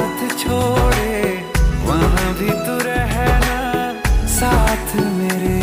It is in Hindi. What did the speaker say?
साथ छोड़े वहाँ भी तू रहना साथ मेरे।